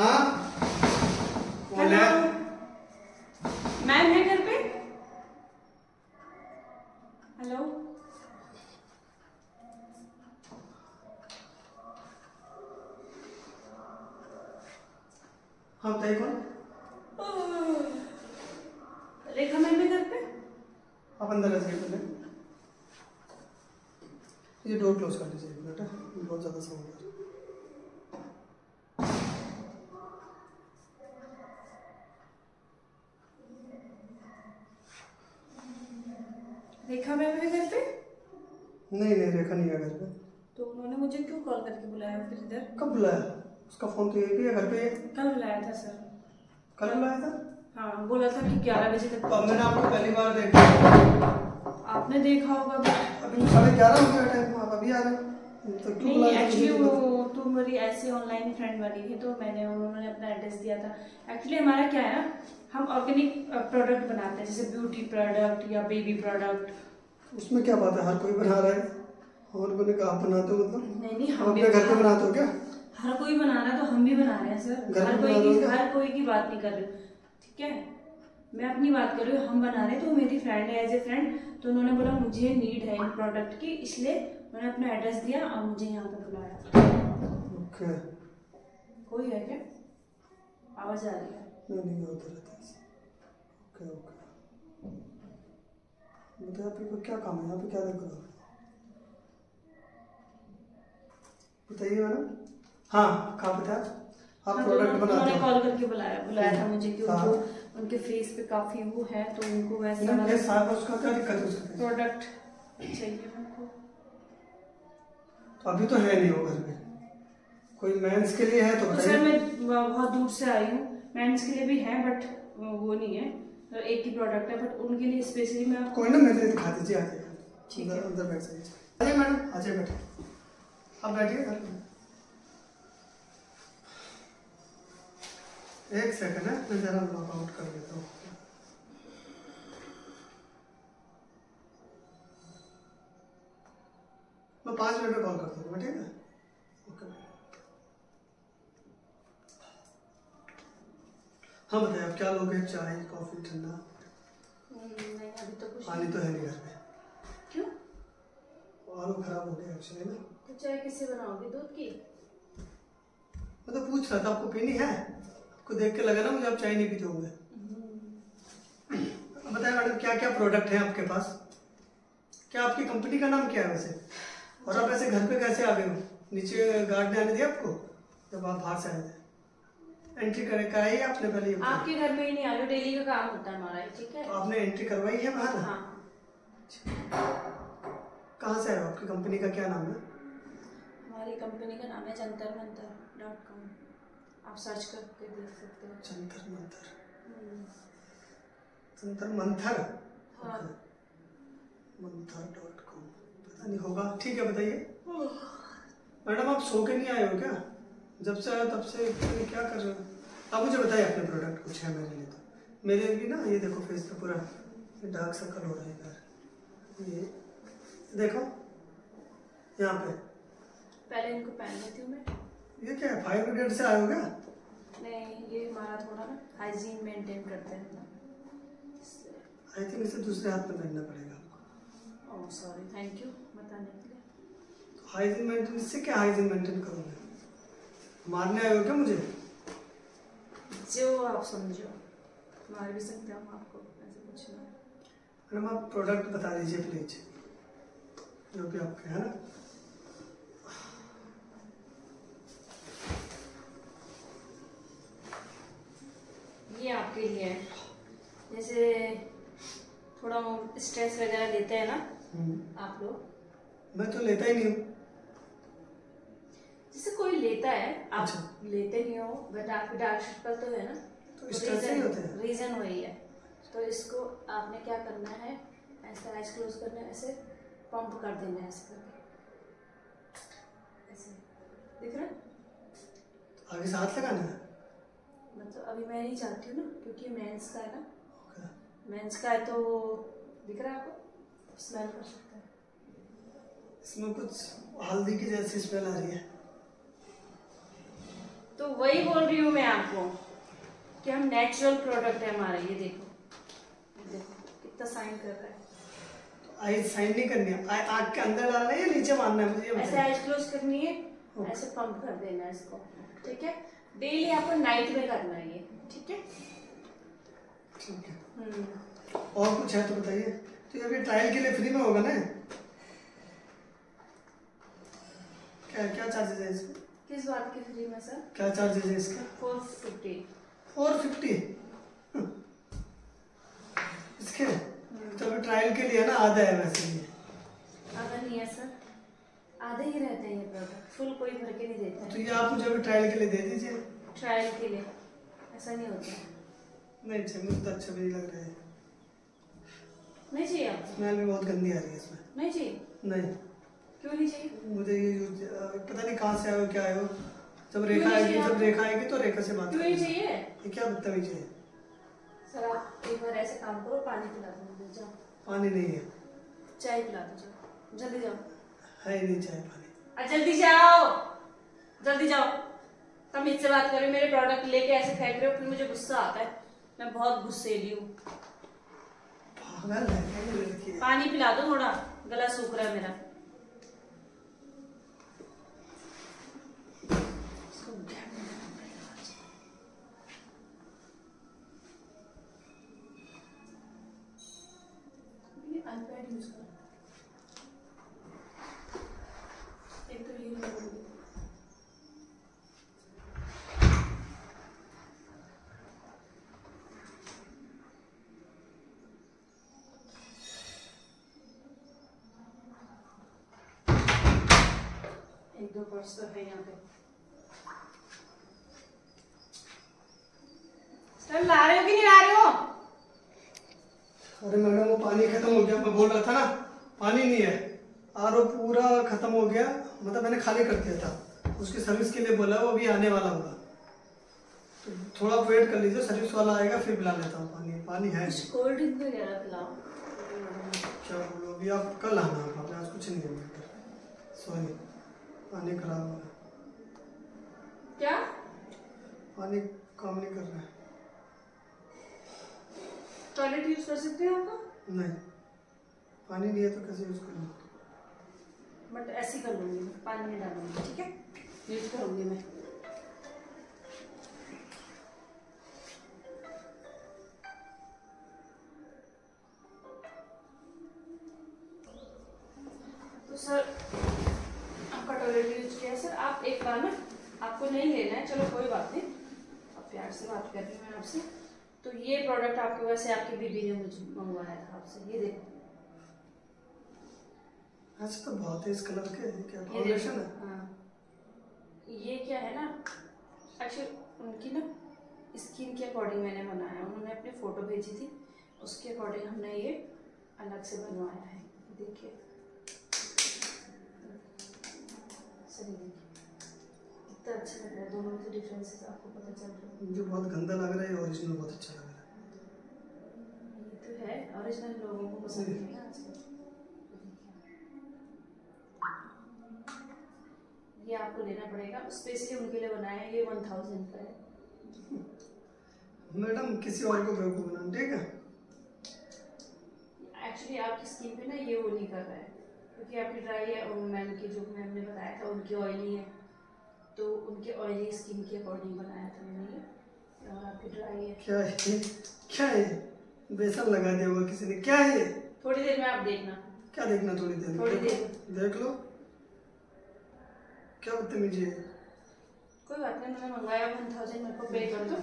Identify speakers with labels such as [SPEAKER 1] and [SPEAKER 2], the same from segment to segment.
[SPEAKER 1] Ah,
[SPEAKER 2] रेखा ma'am है घर पे?
[SPEAKER 1] नहीं नहीं रेखा नहीं है घर पे।
[SPEAKER 2] तो उन्होंने मुझे क्यों कॉल करके बुलाया फिर इधर?
[SPEAKER 1] कब बुलाया? उसका फ़ोन तो यही पे है घर पे
[SPEAKER 2] कल बुलाया था सर
[SPEAKER 1] कल बुलाया था?
[SPEAKER 2] हाँ बोला था कि ग्यारह बजे तक
[SPEAKER 1] तो अब मैंने आपको पहली बार देखा।
[SPEAKER 2] आपने देखा होगा
[SPEAKER 1] अभी तो साढ़े ग्यारह हो गया टाइम आप अभी आ रहे हो। तो क्यों
[SPEAKER 2] नहीं एक्चुअली वो तो मेरी ऐसे ऑनलाइन फ्रेंड बनी थी तो मैंने उन्होंने अपना एड्रेस दिया था। एक्चुअली हमारा क्या है ना हम ऑर्गेनिक प्रोडक्ट बनाते हैं जैसे ब्यूटी प्रोडक्ट या बेबी प्रोडक्ट
[SPEAKER 1] उसमें क्या बात है? हर कोई बना रहा है? और मैंने कहा आप बनाते हो मतलब?
[SPEAKER 2] नहीं नहीं हम
[SPEAKER 1] अपने घर पे बनाते हो क्या?
[SPEAKER 2] हर कोई बना रहा है तो हम भी बना रहे हैं सर। हर कोई की हर कोई की बात नहीं कर रही। ठीक है? मैं अपनी बात कर रही हूँ हम बना रहे हैं तो मेरी फ्रेंड है एज ए फ्रेंड तो उन्होंने बोला मुझे नीड है इन प्रोडक्ट की। इसलिए उन्होंने अपना एड्रेस दिया और मुझे यहाँ पे बुलाया।
[SPEAKER 1] ओके
[SPEAKER 2] कोई है क्या? आवाज़ आ रही है।
[SPEAKER 1] नहीं नहीं मैं उधर रहता है ओके ओके। आपके क्या काम है? यहाँ पे क्या रहे हो? बताइए मैडम। हाँ कहाँ पे थे? आप आप
[SPEAKER 2] हाँ,
[SPEAKER 1] प्रोडक्ट
[SPEAKER 2] उन्होंने
[SPEAKER 1] बनाते हो।
[SPEAKER 2] कॉल करके बुलाया बुलाया था मुझे कि
[SPEAKER 1] हाँ।
[SPEAKER 2] उनको उनके फेस पे काफ़ी वो है तो उनको वैसा
[SPEAKER 1] नहीं फेस साफ़ उसका क्या दिक्कत है उसका?
[SPEAKER 2] प्रोडक्ट चाहिए उनको।
[SPEAKER 1] तो अभी तो है नहीं वो घर पे। कोई मेंस के लिए है तो
[SPEAKER 2] तो सर मैं बहुत दूर से आई हूँ। मेंस के लिए भी है बट वो नहीं है। तो एक ही प्रोडक्ट है बट उनके लिए स्पेशली मैं आपको
[SPEAKER 1] कोई ना मेरे लिए दिखा दीजिए आगे।
[SPEAKER 2] ठीक है।
[SPEAKER 1] अंदर बैठ जाइए। आइए मैडम आ जाइए बैठिए आप बैठिए एक सेकंड है मैं जरा लॉग आउट कर लेता हूँ। मैं पाँच मिनट में कॉल करता हूँ ठीक है? हाँ बताए आप क्या लोगे चाय कॉफ़ी ठंडा?
[SPEAKER 2] नहीं अभी तो कुछ
[SPEAKER 1] पानी तो है नहीं घर पे।
[SPEAKER 2] क्यों?
[SPEAKER 1] आलू खराब हो गया एक्चुअली ना?
[SPEAKER 2] तो चाय किससे बनाओगे दूध की?
[SPEAKER 1] मैं तो पूछ रहा था आपको पीनी है? आपको देख के लगा ना मुझे आप चाय नहीं पीते होंगे। अब बताएँ मैडम क्या क्या प्रोडक्ट है आपके पास? क्या आपकी कंपनी का नाम क्या है वैसे? और आप ऐसे घर पे कैसे आ गए हो? नीचे गार्ड ने आने दिया आपको? जब आप बाहर से आए थे। एंट्री करे कराई है आपने पहले
[SPEAKER 2] आपके घर में ही नहीं आलू डेली का काम होता है हमारा ठीक है?
[SPEAKER 1] आपने एंट्री करवाई है बाहर
[SPEAKER 2] हाँ।
[SPEAKER 1] कहाँ से आए आपकी कंपनी का क्या नाम है?
[SPEAKER 2] हमारी कंपनी का नाम है जंतर मंतर डॉट कॉम आप सर्च करके देख सकते हो।
[SPEAKER 1] जंतर मंतर
[SPEAKER 2] हम्म,
[SPEAKER 1] जंतर मंथर
[SPEAKER 2] हाँ।
[SPEAKER 1] मंथर डॉट कॉम पता नहीं होगा। ठीक है बताइए। मैडम आप सो के नहीं आए हो क्या? जब से आए तब से क्या कर रहे हो? आप मुझे बताइए अपने प्रोडक्ट कुछ है मेरे लिए तो मेरे भी ना ये देखो फेस पे पूरा डार्क सर्कल हो रहा है इधर। ये देखो यहाँ पे।
[SPEAKER 2] पहले इनको पहन लेती हूँ मैं।
[SPEAKER 1] ये क्या है फाइव ब्रिगेड से आए हो क्या?
[SPEAKER 2] नहीं ये हमारा थोड़ा ना हाइजीन मेंटेन करते हैं।
[SPEAKER 1] आई थिंक इसे दूसरे हाथ में पहनना पड़ेगा आपको।
[SPEAKER 2] ओह सॉरी थैंक यू बताने के लिए।
[SPEAKER 1] तो हाइजीन मेंटेन इससे क्या हाइजीन मेंटेन करूँगा मारने आए हो क्या मुझे?
[SPEAKER 2] जो आप समझो। मार भी सकते हो हम आपको ऐसे कुछ ना।
[SPEAKER 1] मैडम आप प्रोडक्ट बता दीजिए प्लीज़ जो भी आपके है ना?
[SPEAKER 2] ये आपके लिए है। जैसे थोड़ा स्ट्रेस वगैरह लेते हैं ना आप लोग।
[SPEAKER 1] मैं तो लेता ही नहीं हूँ।
[SPEAKER 2] जैसे कोई लेता है आप
[SPEAKER 1] अच्छा।
[SPEAKER 2] लेते नहीं हो बट आपके डार्क सर्कल तो है ना?
[SPEAKER 1] तो से ही होते
[SPEAKER 2] रीजन वही है। तो इसको आपने क्या करना है ऐसे आइज़ क्लोज करना है ऐसे पंप कर देना है ऐसे करके ऐसे। दिख रहा है?
[SPEAKER 1] आगे से हाथ लगाना है?
[SPEAKER 2] मतलब अभी मैं नहीं चाहती हूँ ना क्योंकि मेंस का है ना। मेंस का है तो दिख रहा है आपको? स्मेल कर सकते हैं।
[SPEAKER 1] इसमें कुछ हल्दी की जैसी स्मेल आ रही है।
[SPEAKER 2] तो वही बोल रही हूँ मैं आपको कि हम नेचुरल प्रोडक्ट है हमारा ये देखो। देखो कितना साइन कर रहा है।
[SPEAKER 1] आई साइन नहीं करनी है। आई आग के अंदर डालना है या नीचे मारना है? मुझे
[SPEAKER 2] ऐसे आइज़ क्लोज करनी है ऐसे पंप कर देना है इसको ठीक है? डेली आपको नाइट में करना है ये ठीक है?
[SPEAKER 1] ठीक है।
[SPEAKER 2] हम्म।
[SPEAKER 1] और कुछ है तो बताइए। तो ये अभी ट्रायल के लिए फ्री में होगा ना? क्या क्या चार्जेस है इसका
[SPEAKER 2] किस बात की फ्री में सर?
[SPEAKER 1] क्या चार्जेस है इसका?
[SPEAKER 2] Four fifty.
[SPEAKER 1] Four fifty? इसके? तो अभी ट्रायल के लिए ना आधा है वैसे ये
[SPEAKER 2] आधा नहीं है सर। आधे ही रहते हैं ये प्रोडक्ट फुल कोई भर के नहीं देता
[SPEAKER 1] तो ये आप मुझे अभी ट्रायल के लिए दे दीजिए।
[SPEAKER 2] ट्रायल के लिए। ऐसा नहीं होता।
[SPEAKER 1] नहीं चाहिए मुझे तो अच्छा भी नहीं लग रहा है।
[SPEAKER 2] नहीं चाहिए आपको?
[SPEAKER 1] स्मेल भी बहुत गंदी आ रही है इसमें।
[SPEAKER 2] नहीं चाहिए?
[SPEAKER 1] नहीं।
[SPEAKER 2] क्यों नहीं चाहिए?
[SPEAKER 1] मुझे ये पता नहीं कहाँ से आए हो क्या आए हो। जब रेखा आएगी जब रेखा आएगी तो रेखा से बात
[SPEAKER 2] क्यों नहीं चाहिए।
[SPEAKER 1] ये क्या बदतमीजी है
[SPEAKER 2] सर आप एक बार ऐसे काम करो पानी पिला दो मुझे जाओ।
[SPEAKER 1] पानी नहीं है।
[SPEAKER 2] चाय पिला दो जाओ। जल्दी जाओ।
[SPEAKER 1] है नहीं चाय पानी।
[SPEAKER 2] जल्दी जाओ। जल्दी जाओ। तुम इससे बात करो मेरे प्रोडक्ट लेके ऐसे फेंक रहे हो फिर मुझे गुस्सा आता है। मैं बहुत गुस्सेली है। पानी पिला दो थोड़ा गला सूख रहा है मेरा। दो पर्स तो है यहाँ पे। सर ला रहे हो कि नहीं ला रहे हो?
[SPEAKER 1] अरे मैडम वो पानी खत्म हो गया मैं बोल रहा था ना पानी नहीं है। आर पूरा खत्म हो गया मतलब मैंने खाली कर दिया था। उसकी सर्विस के लिए बोला वो अभी आने वाला होगा। तो थोड़ा वेट कर लीजिए सर्विस वाला आएगा फिर पिला लेता हूँ पानी। पानी है
[SPEAKER 2] कोल्ड ड्रिंक वगैरह पिलाओ।
[SPEAKER 1] क्या बोलो अभी आप कल आना आप आज कुछ नहीं सॉरी पानी खराब हो गया
[SPEAKER 2] क्या?
[SPEAKER 1] पानी काम नहीं कर रहा है।
[SPEAKER 2] टॉयलेट यूज़ कर सकते हैं आपका
[SPEAKER 1] नहीं। पानी नहीं है तो कैसे यूज़ करूँगा
[SPEAKER 2] बट ऐसे ही कर लूँगी पानी नहीं डालूँगी ठीक है? यूज़ करूँगी मैं। आपको नहीं लेना है। चलो कोई बात नहीं। अब प्यार से बात कर रही हूँ मैं आपसे। तो ये प्रोडक्ट आपके वैसे आपकी बीबी ने मुझे मंगवाया था आपसे। ये देखो।
[SPEAKER 1] ऐसे तो बहुत है इस कलर के क्या
[SPEAKER 2] ये
[SPEAKER 1] फाउंडेशन है?
[SPEAKER 2] हाँ। ये क्या है ना? एक्चुअली उनकी ना स्किन के अकॉर्डिंग मैंने बनाया। उन्होंने अपनी फ़ोटो भेजी थी। उसके अकॉर्डिंग हमने ये अलग से बनवाया है। देखिए। सही देखिए कितना अच्छा लग रहा है दोनों में डिफरेंसेस आपको पता चल रहा है।
[SPEAKER 1] मुझे बहुत गंदा लग रहा है ओरिजिनल बहुत अच्छा लग रहा है।
[SPEAKER 2] ये तो है ओरिजिनल लोगों को पसंद है ना आजकल ये आपको लेना पड़ेगा स्पेशली उनके लिए बनाया है ये वन थाउज़ेंड का है।
[SPEAKER 1] मैडम किसी और को बेवकूफ़ बनाना ठीक है?
[SPEAKER 2] एक्चुअली आपकी स्किन पे ना ये वो नहीं कर रहा है क्योंकि आपकी ड्राई है और मैम की जो मैम ने बताया था उनकी ऑयली है। तो उनके ऑयली स्किन के अकॉर्डिंग बनाया था मैंने ये। और आपकी ड्राई है।
[SPEAKER 1] क्या है? क्या है? बेसन लगा दिया होगा किसी ने। क्या है
[SPEAKER 2] थोड़ी देर में आप देखना।
[SPEAKER 1] क्या देखना थोड़ी देर
[SPEAKER 2] थोड़ी
[SPEAKER 1] देखो, देख लो। क्या बदतमीजी है?
[SPEAKER 2] कोई बात नहीं मैंने मंगाया वन थाउज़ेंड मेरे को पे कर दो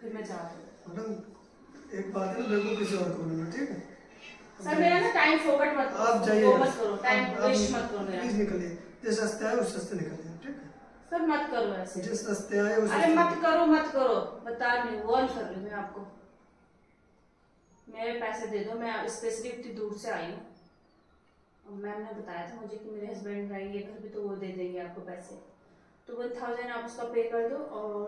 [SPEAKER 2] फिर मैं चाहती हूँ।
[SPEAKER 1] मैडम एक बात है मेरे को किसी और को बोलना ठीक है?
[SPEAKER 2] सर मेरा ना टाइम फोकट मत
[SPEAKER 1] आप जाइए
[SPEAKER 2] फोकस करो टाइम वेस्ट मत करो मेरा।
[SPEAKER 1] प्लीज़ निकलिए। जिस रास्ते आए उस ठीक है
[SPEAKER 2] सर मत करो ऐसे।
[SPEAKER 1] जिस रास्ते आए उस
[SPEAKER 2] अरे मत करो मत करो। बता रही हूँ वॉर्न कर रही हूँ मैं आपको। मेरे पैसे दे दो मैं स्पेशली इतनी दूर से आई हूँ। और मैम ने बताया था मुझे कि मेरे हस्बैंड रहेंगे घर भी तो वो दे देंगे आपको पैसे। तो वन थाउज़ेंड आप उसका पे कर दो और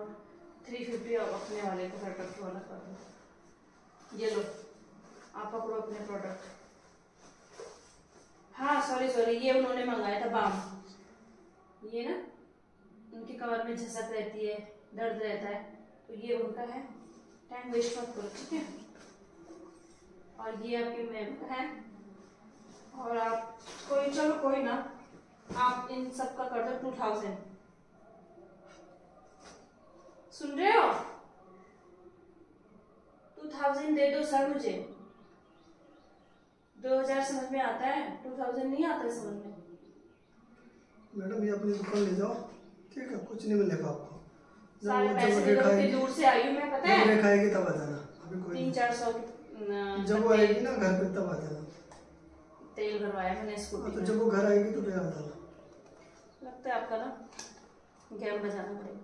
[SPEAKER 2] थ्री फिफ्टी आप अपने वाले को प्रोडक्ट वाला कर दो। ये लो आप पकड़ो अपने प्रोडक्ट हाँ सॉरी सॉरी ये उन्होंने मंगाया था बाम। ये ना उनकी कमर में झसक रहती है, दर्द रहता है तो ये उनका है। टाइम वेस्ट मत करो, ठीक है? और ये आपके मैम का है। और आप, कोई, चलो कोई ना, आप इन सब का कर दो टू थाउज़ेंड सुन रहे हो? टू थाउज़ेंड दे दो सर मुझे। दो हज़ार समझ में आता है? टू थाउज़ेंड नहीं आता समझ में?
[SPEAKER 1] मैडम, ये अपनी दुकान ले जाओ। ठीक है कुछ नहीं मिलेगा आपको।
[SPEAKER 2] सारे पैसे इतनी दूर से आई हूँ मैं पता है?
[SPEAKER 1] खाएगी तब आ जाना। अभी कोई
[SPEAKER 2] तीन। चार सौ
[SPEAKER 1] जब वो आएगी ना घर पे तब आ जाना।
[SPEAKER 2] तेल भरवाया मैंने
[SPEAKER 1] हाँ,
[SPEAKER 2] स्कूटी
[SPEAKER 1] तो जब वो घर आएगी तो फिर आ जाना।
[SPEAKER 2] लगता है आपका ना गेम बजाना पड़ेगा।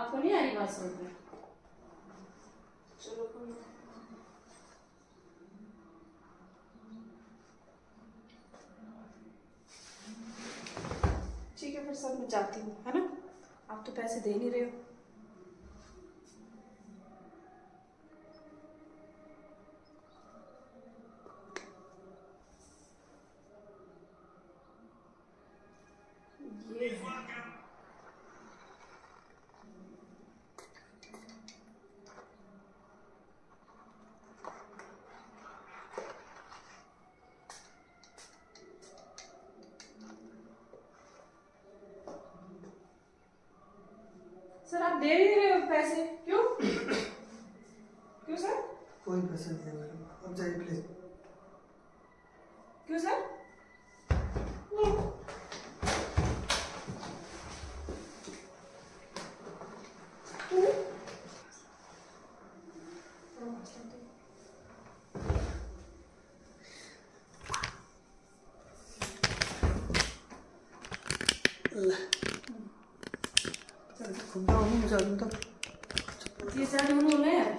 [SPEAKER 2] आपको नहीं आ रही बात समझ में चलो कोई नहीं। ठीक है फिर सब मैं जाती हूँ है ना आप तो पैसे दे नहीं रहे हो ये है सर आप दे नहीं रहे हो पैसे? क्यों? क्यों सर?
[SPEAKER 1] कोई पैसा नहीं है मैडम अब जाइए प्लीज़
[SPEAKER 2] क्यों सर?
[SPEAKER 1] खुदा हूँ मुझे अभी तक
[SPEAKER 2] ये सर उन्होंने है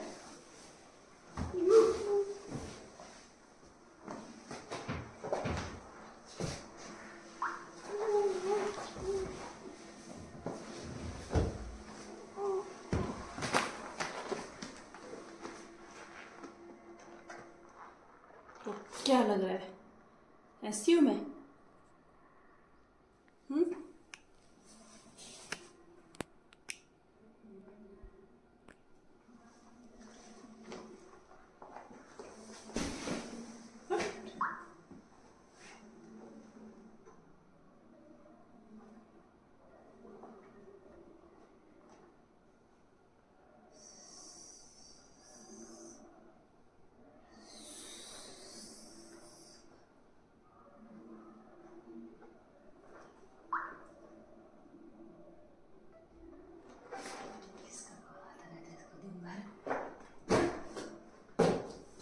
[SPEAKER 2] तो क्या लग रहा है एस में हम्म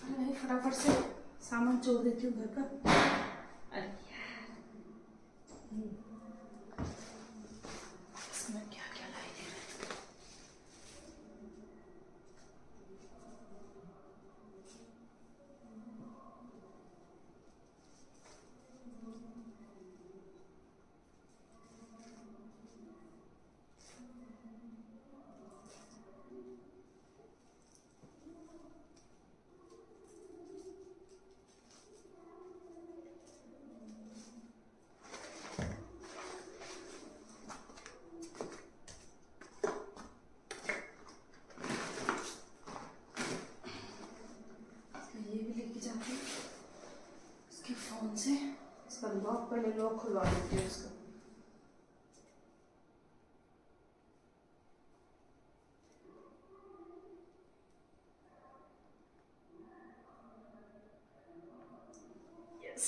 [SPEAKER 2] अरे नहीं, फटाफट से हूँ घर का अरे यार हम्म। इसमें क्या क्या लाई दे रहे हैं? तो ये भी लेके जाती हूँ इसके फ़ोन से पहले लॉक खुलवा इसका यस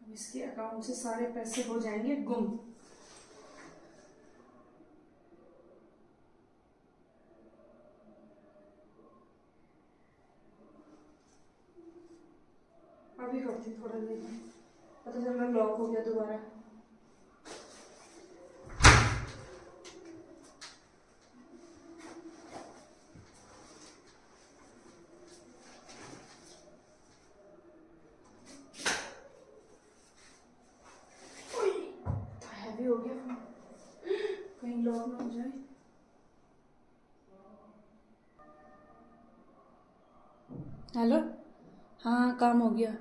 [SPEAKER 2] अब इसके अकाउंट से सारे पैसे हो जाएँगे, गुम। अभी करती थोड़ा देर में। लॉक हो गया दोबारा। हो गया कहीं लॉक ना हो जाए। हेलो हाँ काम हो गया।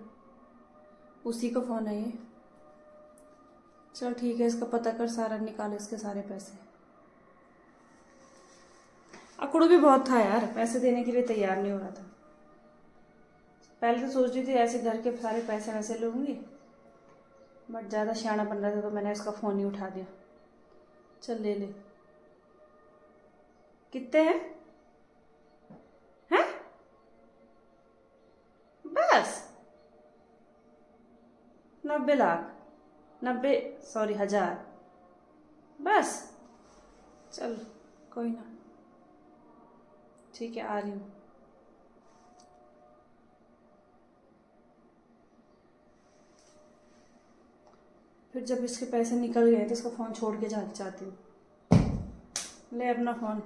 [SPEAKER 2] उसी का फ़ोन है ये। चल ठीक है, इसका पता कर सारा, निकाल इसके सारे पैसे। अकड़ू भी बहुत था यार, पैसे देने के लिए तैयार नहीं हो रहा था। पहले तो सोच रही थी ऐसे घर के सारे पैसे वैसे लूँगी बट ज़्यादा शाना बन रहा था तो मैंने उसका फ़ोन ही उठा दिया। चल ले ले। कितने हैं? हैं? बस। नब्बे लाख। नब्बे, सॉरी, हज़ार। बस। चल, कोई ना। ठीक है, आ रही हूँ। फिर जब इसके पैसे निकल गए तो इसका फ़ोन छोड़ के जा चाहती हूँ। ले अपना फ़ोन।